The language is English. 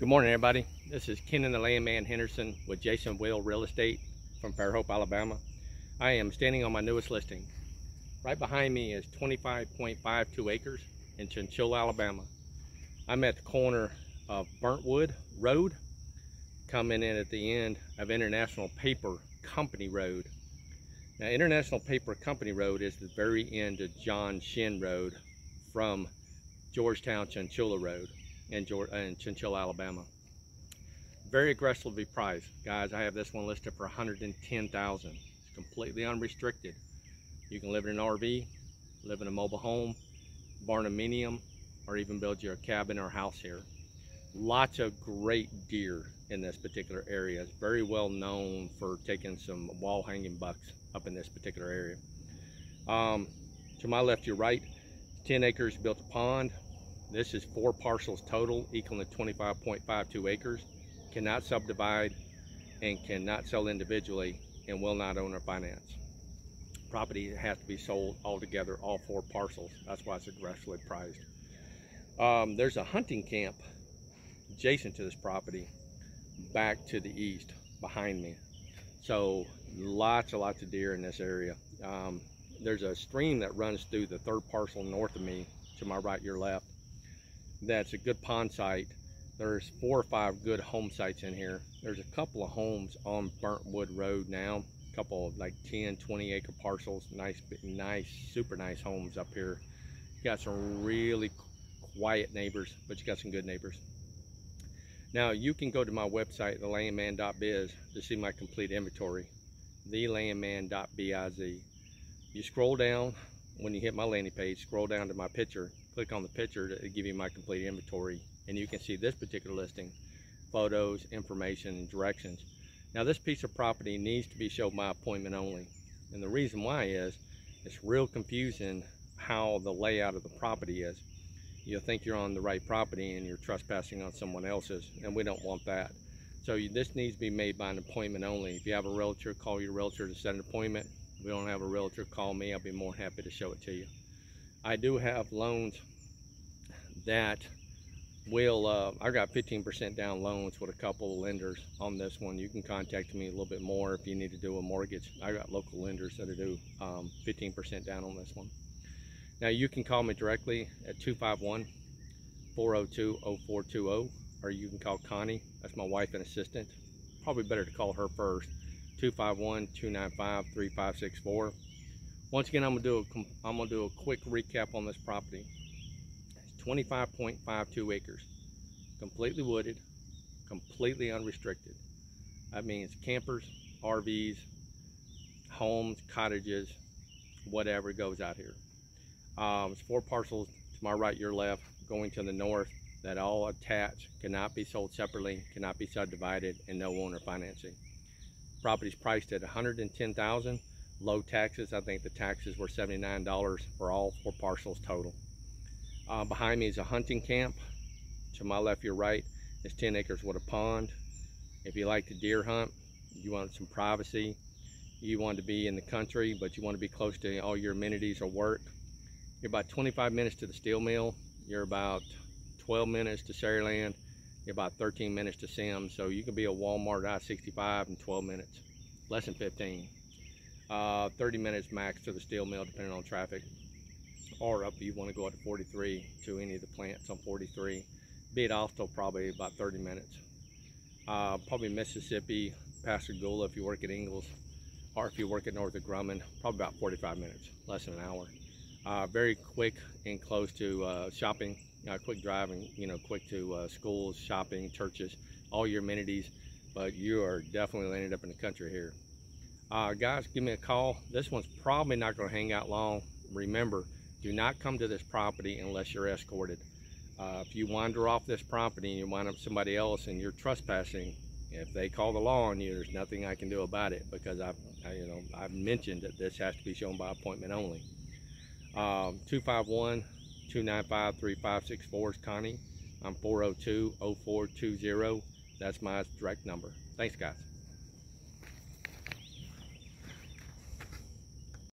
Good morning, everybody. This is Kennon the Landman Henderson with Jason Will Real Estate from Fairhope, Alabama. I am standing on my newest listing. Right behind me is 25.52 acres in Chunchula, Alabama. I'm at the corner of Burntwood Road, coming in at the end of International Paper Company Road. Now, International Paper Company Road is the very end of John Shin Road from Georgetown Chunchula Road in, in Chunchula, Alabama. Very aggressively priced. Guys, I have this one listed for 110000 It's completely unrestricted. You can live in an RV, live in a mobile home, barndominium, or even build your cabin or house here. Lots of great deer in this particular area. It's very well known for taking some wall hanging bucks up in this particular area. Um, to my left, your right, 10 acres built a pond, this is four parcels total, equaling 25.52 acres. Cannot subdivide and cannot sell individually and will not own or finance. Property has to be sold altogether, all four parcels. That's why it's aggressively priced. Um, there's a hunting camp adjacent to this property back to the east behind me. So lots and lots of deer in this area. Um, there's a stream that runs through the third parcel north of me to my right, your left that's a good pond site. There's four or five good home sites in here. There's a couple of homes on Burntwood Road now. A couple of like 10, 20 acre parcels. Nice, nice, super nice homes up here. You got some really quiet neighbors, but you got some good neighbors. Now you can go to my website, thelandman.biz, to see my complete inventory, thelandman.biz. You scroll down, when you hit my landing page, scroll down to my picture, click on the picture to give you my complete inventory and you can see this particular listing photos information and directions. Now this piece of property needs to be shown by appointment only and the reason why is it's real confusing how the layout of the property is. You'll think you're on the right property and you're trespassing on someone else's and we don't want that. So you, this needs to be made by an appointment only. If you have a realtor call your realtor to set an appointment. If we don't have a realtor call me. I'll be more happy to show it to you I do have loans that will, uh, I got 15% down loans with a couple of lenders on this one. You can contact me a little bit more if you need to do a mortgage. I got local lenders that do 15% um, down on this one. Now you can call me directly at 251-402-0420 or you can call Connie, that's my wife and assistant. Probably better to call her first, 251-295-3564. Once again, I'm gonna do a I'm gonna do a quick recap on this property. It's 25.52 acres, completely wooded, completely unrestricted. That means campers, RVs, homes, cottages, whatever goes out here. Um, it's four parcels to my right, your left, going to the north that all attach, cannot be sold separately, cannot be subdivided, and no owner financing. Property's priced at 110,000 low taxes. I think the taxes were $79 for all four parcels total. Uh, behind me is a hunting camp. To my left, your right is 10 acres with a pond. If you like to deer hunt, you want some privacy, you want to be in the country, but you want to be close to all your amenities or work, you're about 25 minutes to the steel mill. You're about 12 minutes to Saraland. You're about 13 minutes to Semmes. So you can be a Walmart I-65 in 12 minutes, less than 15 uh, 30 minutes max to the steel mill depending on traffic. Or up if you want to go up to 43 to any of the plants on 43 be it also probably about 30 minutes. Uh, probably Mississippi Pascagoula if you work at Ingalls or if you work at Northrop Grumman probably about 45 minutes less than an hour. Uh, very quick and close to uh, shopping uh, quick driving you know quick to uh, schools shopping churches all your amenities. But you are definitely landed up in the country here uh, guys, give me a call. This one's probably not going to hang out long. Remember, do not come to this property unless you're escorted. Uh, if you wander off this property and you wind up somebody else and you're trespassing, if they call the law on you, there's nothing I can do about it because I've, I, you know, I've mentioned that this has to be shown by appointment only. Um, 251-295-3564 is Connie. I'm 402-0420. That's my direct number. Thanks, guys.